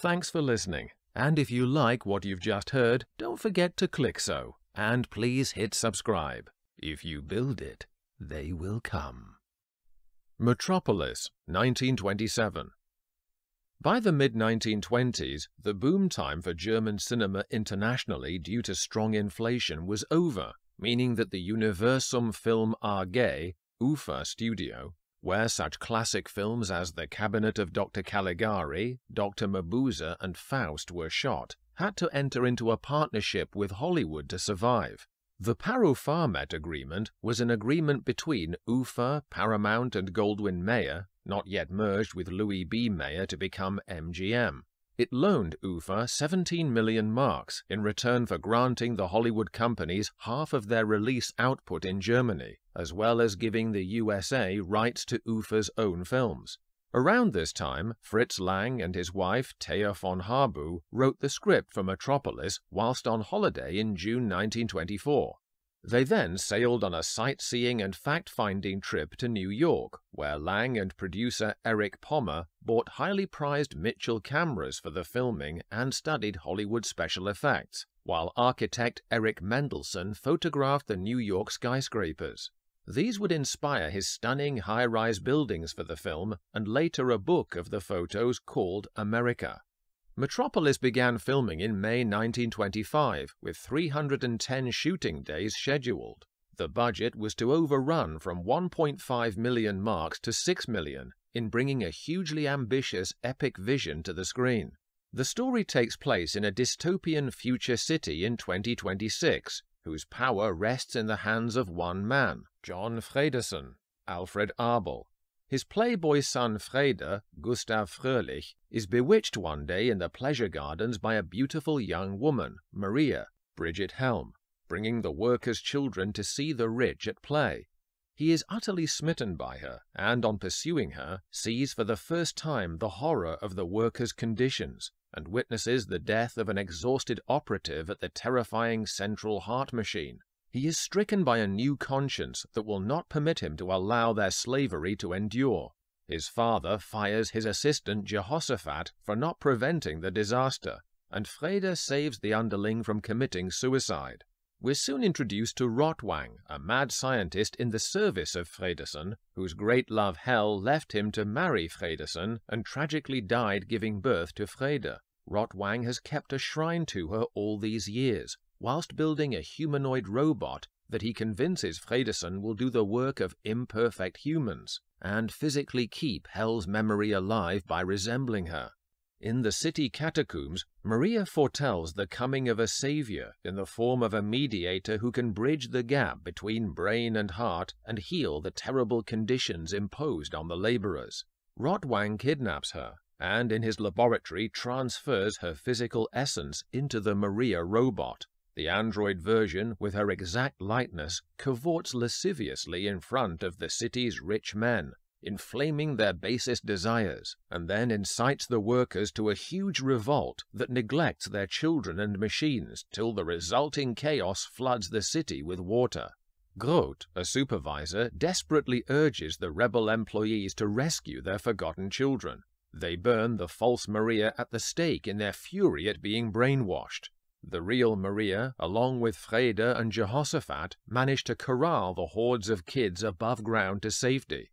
Thanks for listening. And if you like what you've just heard, don't forget to click so. And please hit subscribe. If you build it, they will come. Metropolis, 1927. By the mid 1920s, the boom time for German cinema internationally due to strong inflation was over, meaning that the Universum Film AG, UFA studio, where such classic films as The Cabinet of Dr. Caligari, Dr. Mabuse, and Faust were shot, had to enter into a partnership with Hollywood to survive. The Parufamet agreement was an agreement between UFA, Paramount, and Goldwyn Mayer, not yet merged with Louis B. Mayer to become MGM. It loaned UFA 17 million marks in return for granting the Hollywood companies half of their release output in Germany, as well as giving the USA rights to UFA's own films. Around this time, Fritz Lang and his wife, Thea von Harbou, wrote the script for Metropolis whilst on holiday in June 1924. They then sailed on a sightseeing and fact-finding trip to New York, where Lang and producer Eric Pommer bought highly prized Mitchell cameras for the filming and studied Hollywood special effects, while architect Eric Mendelsohn photographed the New York skyscrapers. These would inspire his stunning high-rise buildings for the film and later a book of the photos called America. Metropolis began filming in May 1925 with 310 shooting days scheduled. The budget was to overrun from 1.5 million marks to 6 million in bringing a hugely ambitious epic vision to the screen. The story takes place in a dystopian future city in 2026, whose power rests in the hands of one man, John Fredersen, Alfred Abel, his playboy son Freder, Gustav Fröhlich, is bewitched one day in the pleasure gardens by a beautiful young woman, Maria, Brigitte Helm, bringing the workers' children to see the rich at play. He is utterly smitten by her, and on pursuing her, sees for the first time the horror of the workers' conditions, and witnesses the death of an exhausted operative at the terrifying central heart machine. He is stricken by a new conscience that will not permit him to allow their slavery to endure. His father fires his assistant Jehoshaphat for not preventing the disaster, and Freder saves the underling from committing suicide. We're soon introduced to Rotwang, a mad scientist in the service of Fredersen, whose great love Hel left him to marry Fredersen and tragically died giving birth to Freder. Rotwang has kept a shrine to her all these years, whilst building a humanoid robot that he convinces Fredersen will do the work of imperfect humans and physically keep Hel's memory alive by resembling her. In the city catacombs, Maria foretells the coming of a savior in the form of a mediator who can bridge the gap between brain and heart and heal the terrible conditions imposed on the laborers. Rotwang kidnaps her and in his laboratory transfers her physical essence into the Maria robot. The android version, with her exact likeness, cavorts lasciviously in front of the city's rich men, inflaming their basest desires, and then incites the workers to a huge revolt that neglects their children and machines till the resulting chaos floods the city with water. Groth, a supervisor, desperately urges the rebel employees to rescue their forgotten children. They burn the false Maria at the stake in their fury at being brainwashed. The real Maria, along with Freder and Jehoshaphat, managed to corral the hordes of kids above ground to safety.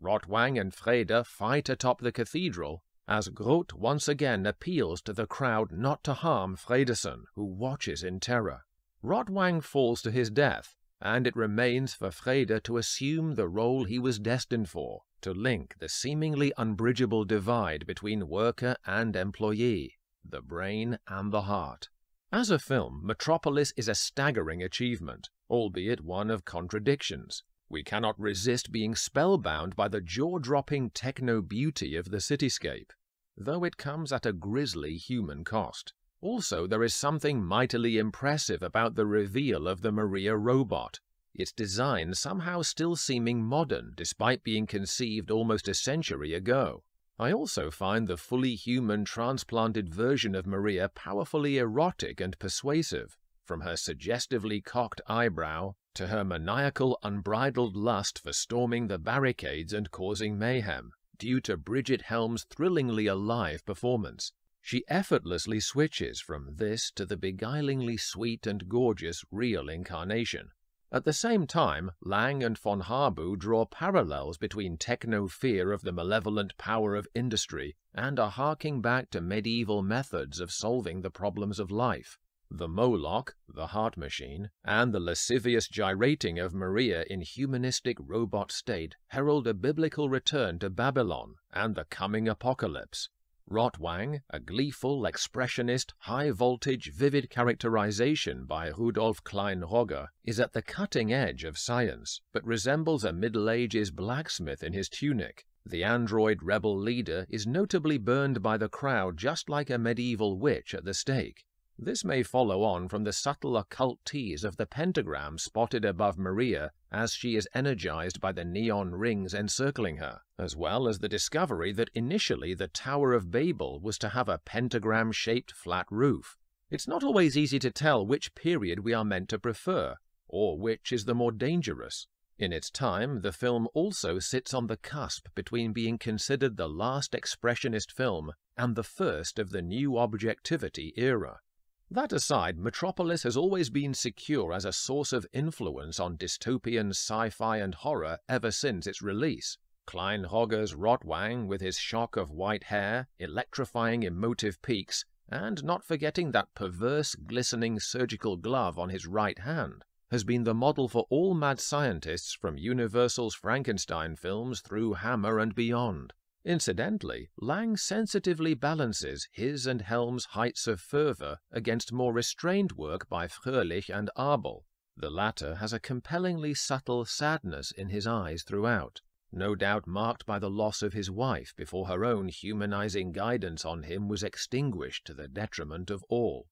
Rotwang and Freder fight atop the cathedral as Groth once again appeals to the crowd not to harm Fredersen, who watches in terror. Rotwang falls to his death, and it remains for Freder to assume the role he was destined for, to link the seemingly unbridgeable divide between worker and employee, the brain and the heart. As a film, Metropolis is a staggering achievement, albeit one of contradictions. We cannot resist being spellbound by the jaw-dropping techno beauty of the cityscape, though it comes at a grisly human cost. Also, there is something mightily impressive about the reveal of the Maria robot, its design somehow still seeming modern despite being conceived almost a century ago. I also find the fully human transplanted version of Maria powerfully erotic and persuasive, from her suggestively cocked eyebrow to her maniacal unbridled lust for storming the barricades and causing mayhem, due to Brigitte Helm's thrillingly alive performance. She effortlessly switches from this to the beguilingly sweet and gorgeous real incarnation. At the same time, Lang and von Harbou draw parallels between techno fear of the malevolent power of industry and a harking back to medieval methods of solving the problems of life. The Moloch, the heart machine, and the lascivious gyrating of Maria in humanistic robot state herald a biblical return to Babylon and the coming apocalypse. Rotwang, a gleeful, expressionist, high-voltage, vivid characterization by Rudolf Klein-Rogge, is at the cutting edge of science, but resembles a Middle Ages blacksmith in his tunic. The android rebel leader is notably burned by the crowd just like a medieval witch at the stake. This may follow on from the subtle occult tease of the pentagram spotted above Maria as she is energized by the neon rings encircling her, as well as the discovery that initially the Tower of Babel was to have a pentagram-shaped flat roof. It's not always easy to tell which period we are meant to prefer, or which is the more dangerous. In its time, the film also sits on the cusp between being considered the last expressionist film and the first of the new objectivity era. That aside, Metropolis has always been secure as a source of influence on dystopian sci-fi and horror ever since its release. Klein-Rogge's Rotwang with his shock of white hair, electrifying emotive peaks, and not forgetting that perverse, glistening surgical glove on his right hand, has been the model for all mad scientists from Universal's Frankenstein films through Hammer and beyond. Incidentally, Lang sensitively balances his and Helm's heights of fervor against more restrained work by Fröhlich and Abel. The latter has a compellingly subtle sadness in his eyes throughout, no doubt marked by the loss of his wife before her own humanizing guidance on him was extinguished to the detriment of all.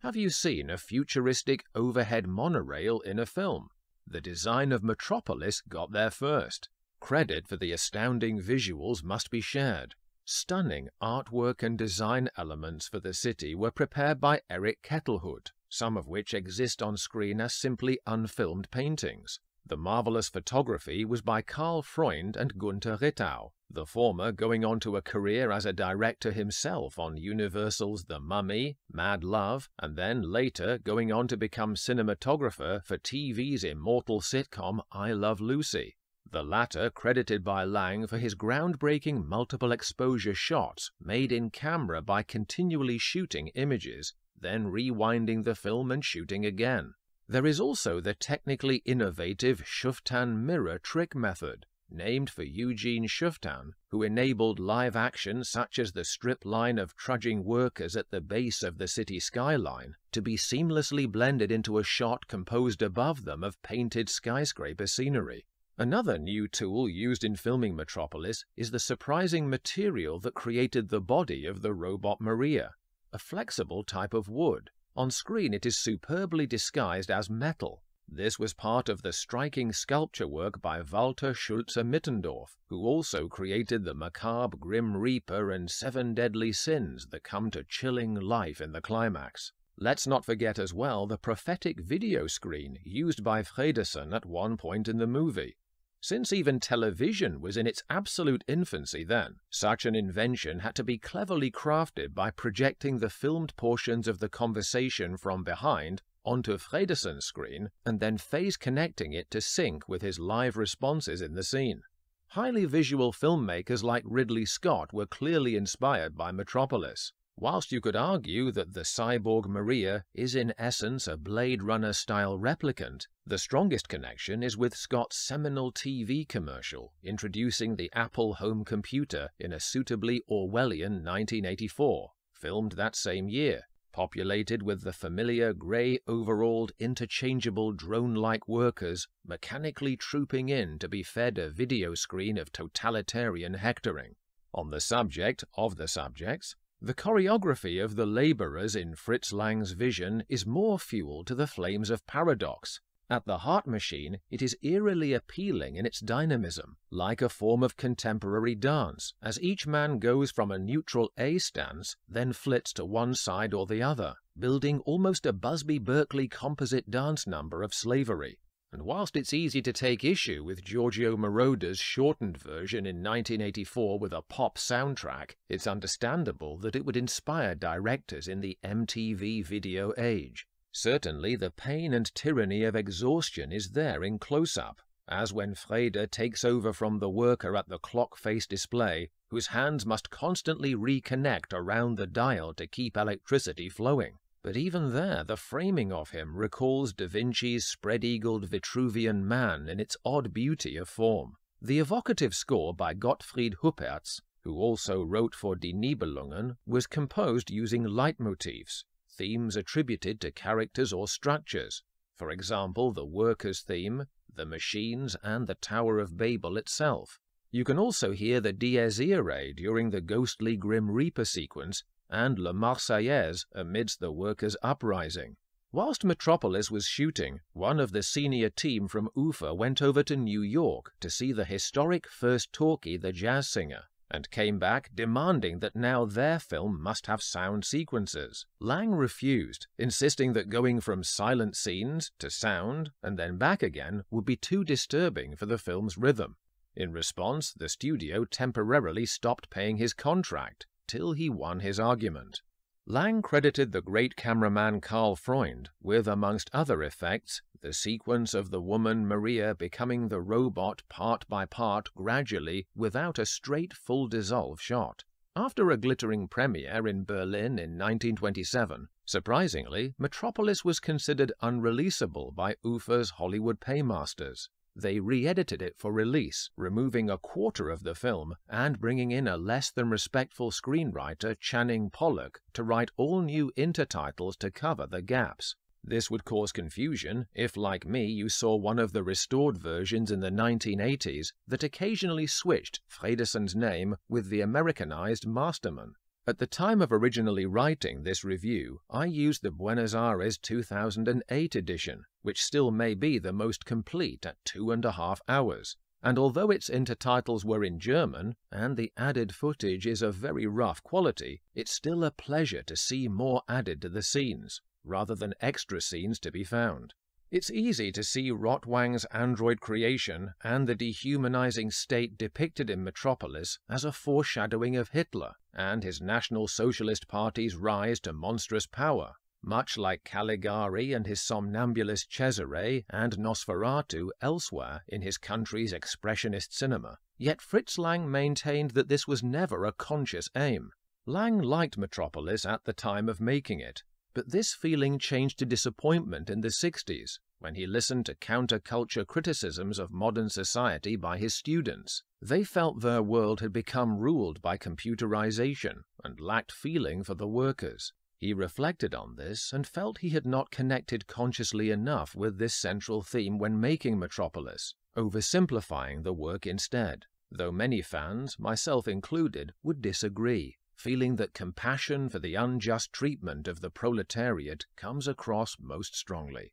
Have you seen a futuristic overhead monorail in a film? The design of Metropolis got there first. Credit for the astounding visuals must be shared. Stunning artwork and design elements for the city were prepared by Eric Kettelhut, some of which exist on screen as simply unfilmed paintings. The marvelous photography was by Karl Freund and Gunther Rittau, the former going on to a career as a director himself on Universal's The Mummy, Mad Love, and then later going on to become cinematographer for TV's immortal sitcom I Love Lucy the latter credited by Lang for his groundbreaking multiple exposure shots made in camera by continually shooting images, then rewinding the film and shooting again. There is also the technically innovative Schüfftan mirror trick method, named for Eugene Schüfftan, who enabled live action such as the strip line of trudging workers at the base of the city skyline to be seamlessly blended into a shot composed above them of painted skyscraper scenery. Another new tool used in filming Metropolis is the surprising material that created the body of the robot Maria, a flexible type of wood. On screen it is superbly disguised as metal. This was part of the striking sculpture work by Walter Schulze Mittendorff, who also created the macabre Grim Reaper and Seven Deadly Sins that come to chilling life in the climax. Let's not forget as well the prophetic video screen used by Fredersen at one point in the movie, since even television was in its absolute infancy then, such an invention had to be cleverly crafted by projecting the filmed portions of the conversation from behind onto Fredersen's screen and then phase connecting it to sync with his live responses in the scene. Highly visual filmmakers like Ridley Scott were clearly inspired by Metropolis. Whilst you could argue that the cyborg Maria is in essence a Blade Runner-style replicant, the strongest connection is with Scott's seminal TV commercial introducing the Apple home computer in a suitably Orwellian 1984, filmed that same year, populated with the familiar grey-overalled interchangeable drone-like workers mechanically trooping in to be fed a video screen of totalitarian hectoring. On the subject of the subjects, the choreography of the labourers in Fritz Lang's vision is more fuel to the flames of paradox. At the Heart Machine, it is eerily appealing in its dynamism, like a form of contemporary dance, as each man goes from a neutral A stance, then flits to one side or the other, building almost a Busby Berkeley composite dance number of slavery. And whilst it's easy to take issue with Giorgio Moroder's shortened version in 1984 with a pop soundtrack, it's understandable that it would inspire directors in the MTV video age. Certainly, the pain and tyranny of exhaustion is there in close up, as when Freder takes over from the worker at the clock face display, whose hands must constantly reconnect around the dial to keep electricity flowing. But even there, the framing of him recalls Da Vinci's spread-eagled Vitruvian man in its odd beauty of form. The evocative score by Gottfried Huppertz, who also wrote for Die Nibelungen, was composed using leitmotifs, themes attributed to characters or structures, for example the workers' theme, the machines, and the Tower of Babel itself. You can also hear the Dies Irae during the ghostly Grim Reaper sequence and La Marseillaise amidst the workers' uprising. Whilst Metropolis was shooting, one of the senior team from UFA went over to New York to see the historic first talkie The Jazz Singer, and came back demanding that now their film must have sound sequences. Lang refused, insisting that going from silent scenes to sound and then back again would be too disturbing for the film's rhythm. In response, the studio temporarily stopped paying his contract, till he won his argument. Lang credited the great cameraman Karl Freund with, amongst other effects, the sequence of the woman Maria becoming the robot part by part gradually without a straight full dissolve shot. After a glittering premiere in Berlin in 1927, surprisingly, Metropolis was considered unreleasable by UFA's Hollywood paymasters they re-edited it for release, removing a quarter of the film and bringing in a less than respectful screenwriter, Channing Pollock, to write all new intertitles to cover the gaps. This would cause confusion if, like me, you saw one of the restored versions in the 1980s that occasionally switched Fredersen's name with the Americanized Masterman. At the time of originally writing this review, I used the Buenos Aires 2008 edition, which still may be the most complete at two and a half hours. And although its intertitles were in German, and the added footage is of very rough quality, it's still a pleasure to see more added to the scenes, rather than extra scenes to be found. It's easy to see Rotwang's android creation and the dehumanizing state depicted in Metropolis as a foreshadowing of Hitler and his National Socialist Party's rise to monstrous power, much like Caligari and his somnambulist Cesare and Nosferatu elsewhere in his country's expressionist cinema. Yet Fritz Lang maintained that this was never a conscious aim. Lang liked Metropolis at the time of making it, but this feeling changed to disappointment in the 60s when he listened to counterculture criticisms of modern society by his students. They felt their world had become ruled by computerization and lacked feeling for the workers. He reflected on this and felt he had not connected consciously enough with this central theme when making Metropolis, oversimplifying the work instead, though many fans, myself included, would disagree feeling that compassion for the unjust treatment of the proletariat comes across most strongly.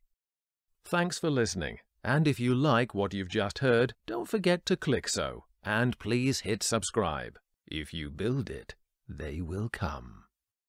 Thanks for listening, and if you like what you've just heard, don't forget to click so, and please hit subscribe. If you build it, they will come.